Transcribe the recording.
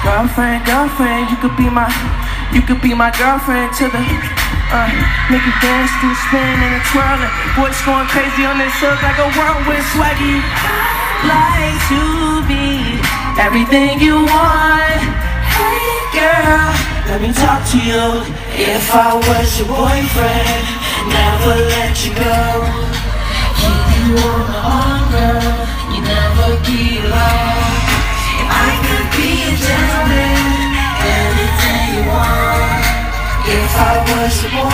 Girlfriend, girlfriend, you could be my, you could be my girlfriend to the, uh, make you dance through spin and a twirling. Voice going crazy on this hook like a whirlwind swaggy. Like to be everything you want. Hey girl, let me talk to you. If I was your boyfriend, never impossible